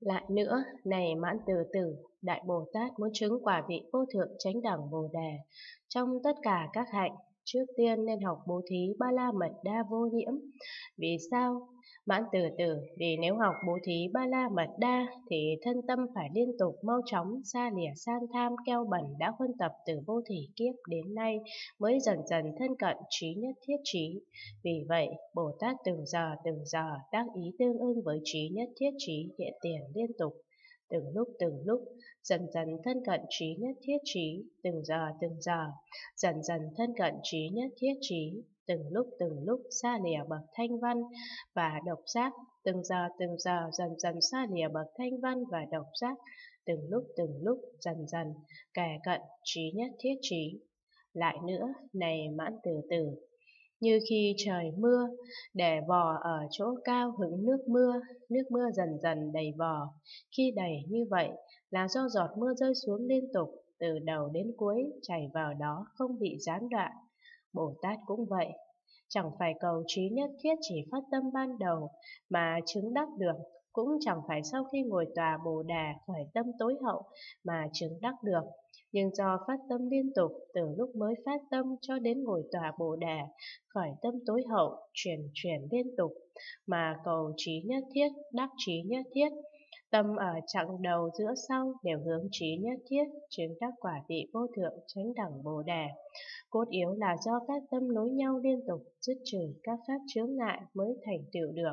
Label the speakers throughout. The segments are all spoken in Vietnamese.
Speaker 1: Lại nữa, này mãn từ tử, Đại Bồ Tát muốn chứng quả vị vô thượng chánh đẳng Bồ Đề. Trong tất cả các hạnh, trước tiên nên học bố thí ba la mật đa vô nhiễm. Vì sao? Mãn từ từ, vì nếu học bố thí ba la mật đa thì thân tâm phải liên tục mau chóng xa lìa san tham keo bẩn đã huân tập từ vô thủy kiếp đến nay mới dần dần thân cận trí nhất thiết trí. Vì vậy, Bồ Tát từng giờ từng giờ tác ý tương ưng với trí nhất thiết trí hiện tiền liên tục từng lúc từng lúc, dần dần thân cận trí nhất thiết trí, từng giờ từng giờ, dần dần thân cận trí nhất thiết trí, từng lúc từng lúc xa lìa bậc thanh văn và độc giác, từng giờ từng giờ dần dần xa lìa bậc thanh văn và độc giác, từng lúc từng lúc dần dần kề cận trí nhất thiết trí. Lại nữa, này mãn từ từ, như khi trời mưa, để vò ở chỗ cao hứng nước mưa, nước mưa dần dần đầy vò. Khi đầy như vậy là do giọt mưa rơi xuống liên tục, từ đầu đến cuối chảy vào đó không bị gián đoạn. Bồ Tát cũng vậy, chẳng phải cầu trí nhất thiết chỉ phát tâm ban đầu mà chứng đắc được, cũng chẳng phải sau khi ngồi tòa Bồ Đà khởi tâm tối hậu mà chứng đắc được, nhưng do phát tâm liên tục từ lúc mới phát tâm cho đến ngồi tòa Bồ Đà, khởi tâm tối hậu, chuyển chuyển liên tục, mà cầu trí nhất thiết, đắc trí nhất thiết, tâm ở chặng đầu giữa sau đều hướng trí nhất thiết, chứng đắc quả vị vô thượng chánh đẳng Bồ đề Cốt yếu là do các tâm nối nhau liên tục, dứt trừ các pháp chướng ngại mới thành tựu được.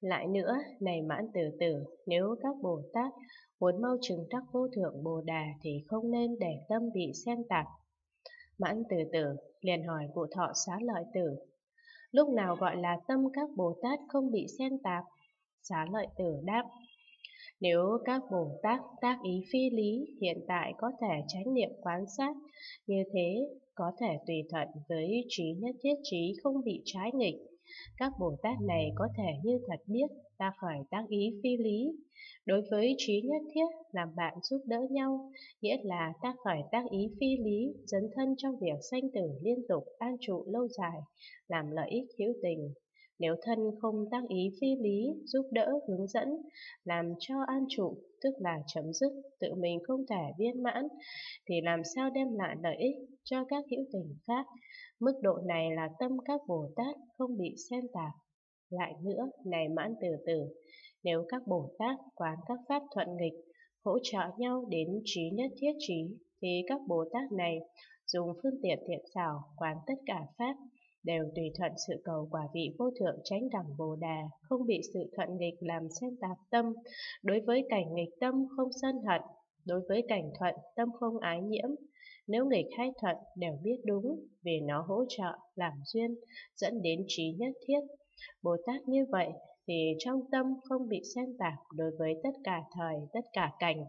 Speaker 1: Lại nữa, này mãn từ từ, nếu các Bồ Tát muốn mau chứng đắc vô thượng Bồ Đà thì không nên để tâm bị xen tạp. Mãn từ từ liền hỏi cụ thọ xá lợi tử, lúc nào gọi là tâm các Bồ Tát không bị xen tạp? Xá lợi tử đáp, nếu các Bồ Tát tác ý phi lý hiện tại có thể tránh niệm quan sát, như thế có thể tùy thuận với trí nhất thiết trí không bị trái nghịch. Các Bồ Tát này có thể như thật biết ta phải tác ý phi lý, Đối với trí nhất thiết, làm bạn giúp đỡ nhau, nghĩa là ta phải tác ý phi lý, dấn thân trong việc sanh tử liên tục an trụ lâu dài, làm lợi ích hữu tình. Nếu thân không tác ý phi lý, giúp đỡ, hướng dẫn, làm cho an trụ, tức là chấm dứt, tự mình không thể viên mãn, thì làm sao đem lại lợi ích cho các hữu tình khác. Mức độ này là tâm các Bồ Tát không bị xen tạp. Lại nữa, này mãn từ từ, nếu các Bồ Tát quán các pháp thuận nghịch, hỗ trợ nhau đến trí nhất thiết trí, thì các Bồ Tát này dùng phương tiện thiện xảo quán tất cả pháp, đều tùy thuận sự cầu quả vị vô thượng chánh đẳng Bồ Đà, không bị sự thuận nghịch làm xen tạp tâm. Đối với cảnh nghịch tâm không sân hận, đối với cảnh thuận tâm không ái nhiễm. Nếu nghịch hay thuận đều biết đúng, vì nó hỗ trợ, làm duyên, dẫn đến trí nhất thiết. Bồ Tát như vậy thì trong tâm không bị xen tạp đối với tất cả thời, tất cả cảnh.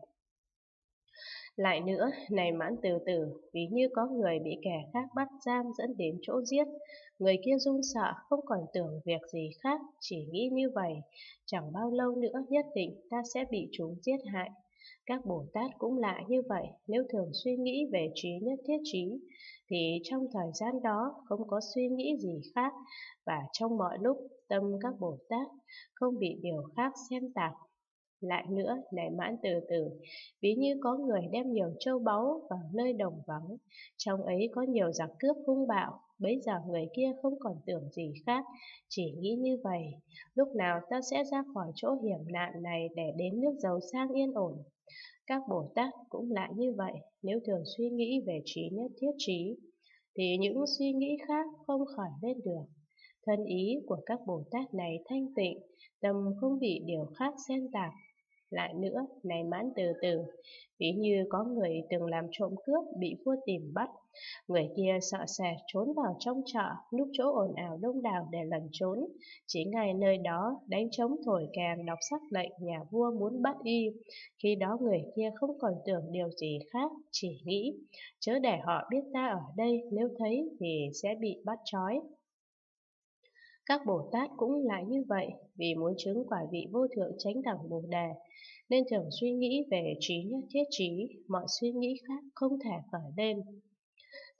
Speaker 1: Lại nữa, này mãn từ từ, ví như có người bị kẻ khác bắt giam dẫn đến chỗ giết, người kia run sợ, không còn tưởng việc gì khác, chỉ nghĩ như vậy, chẳng bao lâu nữa nhất định ta sẽ bị chúng giết hại. Các Bồ Tát cũng lạ như vậy, nếu thường suy nghĩ về trí nhất thiết trí, thì trong thời gian đó không có suy nghĩ gì khác, và trong mọi lúc tâm các Bồ Tát không bị điều khác xen tạp. Lại nữa, này mãn từ từ, ví như có người đem nhiều châu báu vào nơi đồng vắng, trong ấy có nhiều giặc cướp hung bạo, bấy giờ người kia không còn tưởng gì khác, chỉ nghĩ như vậy, lúc nào ta sẽ ra khỏi chỗ hiểm nạn này để đến nước giàu sang yên ổn. Các Bồ Tát cũng lại như vậy, nếu thường suy nghĩ về trí nhất thiết trí, thì những suy nghĩ khác không khỏi lên được. Thân ý của các Bồ Tát này thanh tịnh, tâm không bị điều khác xen tạp. Lại nữa, này mãn từ từ, ví như có người từng làm trộm cướp bị vua tìm bắt, người kia sợ sệt trốn vào trong chợ, núp chỗ ồn ào đông đảo để lần trốn. Chỉ ngay nơi đó đánh trống thổi kèn đọc sắc lệnh nhà vua muốn bắt y. Khi đó người kia không còn tưởng điều gì khác, chỉ nghĩ, chớ để họ biết ta ở đây, nếu thấy thì sẽ bị bắt trói. Các Bồ Tát cũng lại như vậy, vì muốn chứng quả vị vô thượng chánh đẳng Bồ Đề, nên thường suy nghĩ về trí nhất thiết trí, mọi suy nghĩ khác không thể khởi lên.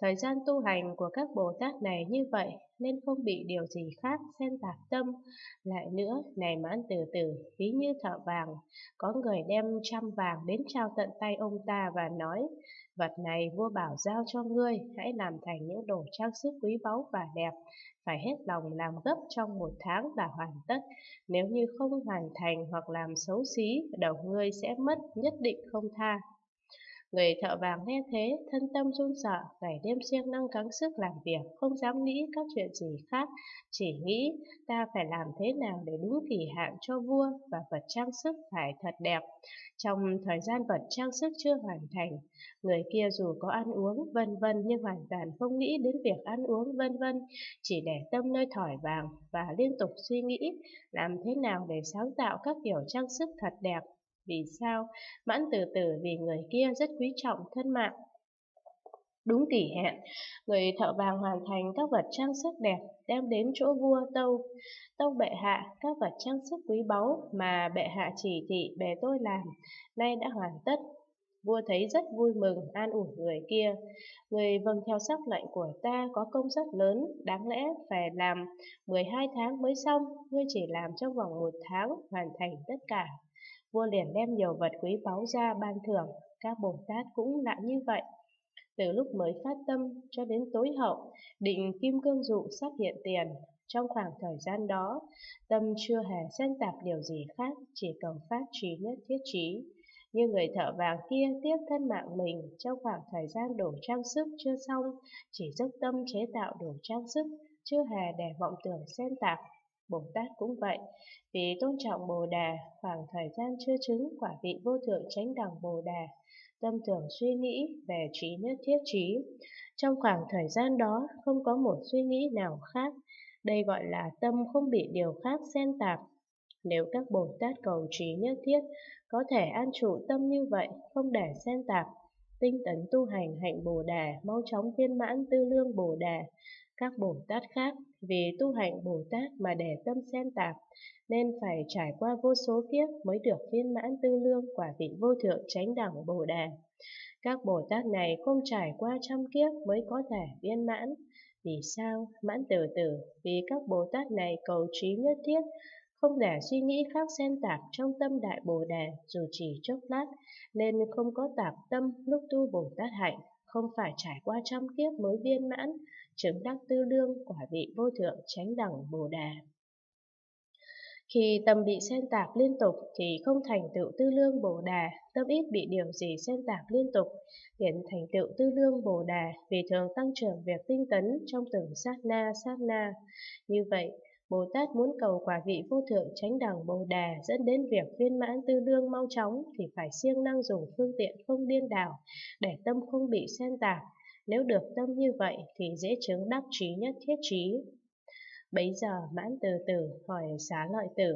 Speaker 1: Thời gian tu hành của các Bồ Tát này như vậy nên không bị điều gì khác xen tạp tâm. Lại nữa, này mãn từ từ, ví như thợ vàng, có người đem trăm vàng đến trao tận tay ông ta và nói, vật này vua bảo giao cho ngươi, hãy làm thành những đồ trang sức quý báu và đẹp, phải hết lòng làm gấp trong một tháng là hoàn tất. Nếu như không hoàn thành hoặc làm xấu xí, đầu ngươi sẽ mất, nhất định không tha. Người thợ vàng nghe thế, thân tâm run sợ, ngày đêm siêng năng gắng sức làm việc, không dám nghĩ các chuyện gì khác, chỉ nghĩ ta phải làm thế nào để đúng kỳ hạn cho vua và vật trang sức phải thật đẹp. Trong thời gian vật trang sức chưa hoàn thành, người kia dù có ăn uống vân vân nhưng hoàn toàn không nghĩ đến việc ăn uống vân vân, chỉ để tâm nơi thỏi vàng và liên tục suy nghĩ làm thế nào để sáng tạo các kiểu trang sức thật đẹp vì sao? Mãn từ từ vì người kia rất quý trọng thân mạng. Đúng tỷ hẹn, người thợ vàng hoàn thành các vật trang sức đẹp đem đến chỗ vua Tâu. Tâu bệ hạ các vật trang sức quý báu mà bệ hạ chỉ thị bề tôi làm, nay đã hoàn tất. Vua thấy rất vui mừng, an ủi người kia. Người vâng theo sắc lệnh của ta có công rất lớn, đáng lẽ phải làm 12 tháng mới xong, ngươi chỉ làm trong vòng một tháng hoàn thành tất cả vua liền đem nhiều vật quý báu ra ban thưởng, các Bồ Tát cũng lại như vậy. Từ lúc mới phát tâm cho đến tối hậu, định kim cương dụ sắp hiện tiền. Trong khoảng thời gian đó, tâm chưa hề xen tạp điều gì khác, chỉ cầu phát trí nhất thiết trí. Như người thợ vàng kia tiếp thân mạng mình trong khoảng thời gian đổ trang sức chưa xong, chỉ dốc tâm chế tạo đồ trang sức, chưa hề để vọng tưởng xen tạp Bồ Tát cũng vậy, vì tôn trọng Bồ Đà, khoảng thời gian chưa chứng quả vị vô thượng chánh đẳng Bồ Đà, tâm tưởng suy nghĩ về trí nhất thiết trí. Trong khoảng thời gian đó không có một suy nghĩ nào khác, đây gọi là tâm không bị điều khác xen tạp. Nếu các Bồ Tát cầu trí nhất thiết, có thể an trụ tâm như vậy, không để xen tạp, tinh tấn tu hành hạnh Bồ Đà, mau chóng viên mãn tư lương Bồ Đà, các Bồ Tát khác vì tu hành Bồ Tát mà để tâm xen tạp, nên phải trải qua vô số kiếp mới được viên mãn tư lương quả vị vô thượng chánh đẳng Bồ Đà. Các Bồ Tát này không trải qua trăm kiếp mới có thể viên mãn. Vì sao? Mãn từ từ, vì các Bồ Tát này cầu trí nhất thiết, không để suy nghĩ khác xen tạp trong tâm đại Bồ Đề dù chỉ chốc lát, nên không có tạp tâm lúc tu Bồ Tát hạnh, không phải trải qua trăm kiếp mới viên mãn, chứng đắc tư lương quả vị vô thượng chánh đẳng Bồ Đà. Khi tâm bị xen tạp liên tục thì không thành tựu tư lương Bồ Đà, tâm ít bị điều gì xen tạp liên tục, hiện thành tựu tư lương Bồ Đà vì thường tăng trưởng việc tinh tấn trong từng sát na sát na. Như vậy, Bồ Tát muốn cầu quả vị vô thượng chánh đẳng Bồ Đà dẫn đến việc viên mãn tư lương mau chóng thì phải siêng năng dùng phương tiện không điên đảo để tâm không bị xen tạp, nếu được tâm như vậy thì dễ chứng đắc trí nhất thiết trí. Bấy giờ mãn từ từ hỏi xá lợi tử.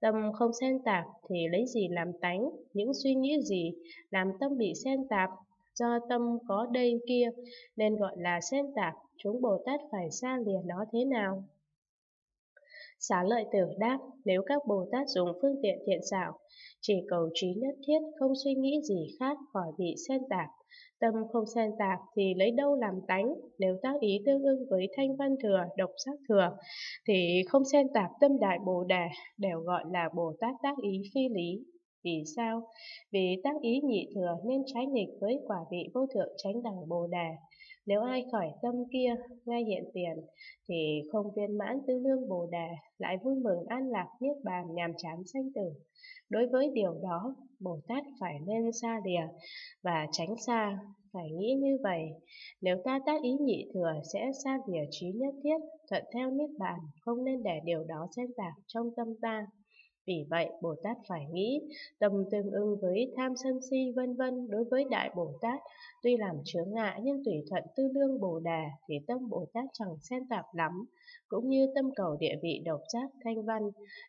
Speaker 1: Tâm không xen tạp thì lấy gì làm tánh, những suy nghĩ gì làm tâm bị xen tạp, do tâm có đây kia nên gọi là xen tạp, chúng Bồ Tát phải xa lìa nó thế nào? Xá lợi tử đáp, nếu các Bồ Tát dùng phương tiện thiện xảo, chỉ cầu trí nhất thiết, không suy nghĩ gì khác khỏi bị xen tạp, Tâm không xen tạp thì lấy đâu làm tánh, nếu tác ý tương ưng với thanh văn thừa, độc sắc thừa, thì không xen tạp tâm đại Bồ Đề, đều gọi là Bồ Tát tác ý phi lý. Vì sao? Vì tác ý nhị thừa nên trái nghịch với quả vị vô thượng chánh đẳng Bồ Đề. Nếu ai khỏi tâm kia, ngay hiện tiền, thì không viên mãn tư lương Bồ Đề, lại vui mừng an lạc niết bàn nhàm chán sanh tử. Đối với điều đó, Bồ Tát phải nên xa lìa và tránh xa, phải nghĩ như vậy. Nếu ta tác ý nhị thừa sẽ xa lìa trí nhất thiết, thuận theo niết bàn, không nên để điều đó xen tạp trong tâm ta. Vì vậy, Bồ Tát phải nghĩ tâm tương ưng với tham sân si vân vân đối với Đại Bồ Tát, tuy làm chướng ngại nhưng tùy thuận tư lương Bồ Đà thì tâm Bồ Tát chẳng xen tạp lắm, cũng như tâm cầu địa vị độc giác thanh văn.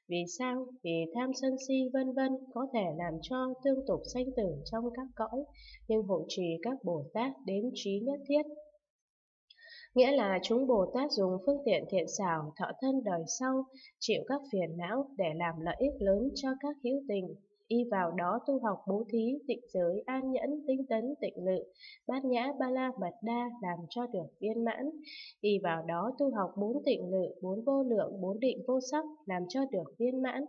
Speaker 1: Vì sao? Vì tham sân si vân vân có thể làm cho tương tục sanh tử trong các cõi, nhưng hộ trì các Bồ Tát đến trí nhất thiết nghĩa là chúng Bồ Tát dùng phương tiện thiện xảo thọ thân đời sau, chịu các phiền não để làm lợi ích lớn cho các hữu tình y vào đó tu học bố thí, tịnh giới, an nhẫn, tinh tấn, tịnh lự, bát nhã, ba la, mật đa, làm cho được viên mãn, y vào đó tu học bốn tịnh lự, bốn vô lượng, bốn định vô sắc, làm cho được viên mãn,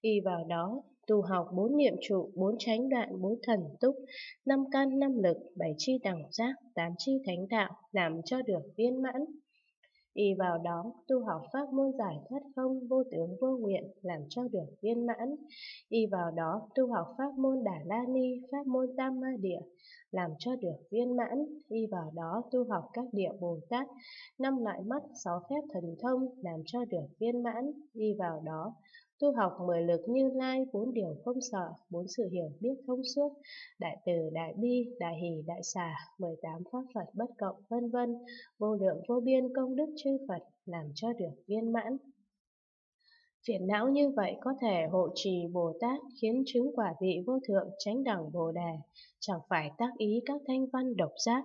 Speaker 1: y vào đó tu học bốn niệm trụ, bốn chánh đoạn, bốn thần túc, năm căn, năm lực, bảy chi đẳng giác, tám chi thánh đạo, làm cho được viên mãn. Y vào đó, tu học pháp môn giải thoát không, vô tướng vô nguyện, làm cho được viên mãn. Y vào đó, tu học pháp môn Đà La Ni, pháp môn Tam Ma Địa, làm cho được viên mãn. Y vào đó, tu học các địa Bồ Tát, năm loại mắt, sáu phép thần thông, làm cho được viên mãn. Y vào đó, Tu học mười lực như lai, bốn điều không sợ, bốn sự hiểu biết thông suốt, đại từ, đại bi, đại hỷ, đại xả, mười tám pháp Phật bất cộng, vân vân, vô lượng vô biên công đức chư Phật, làm cho được viên mãn. Phiền não như vậy có thể hộ trì Bồ Tát khiến chứng quả vị vô thượng chánh đẳng Bồ Đề, chẳng phải tác ý các thanh văn độc giác,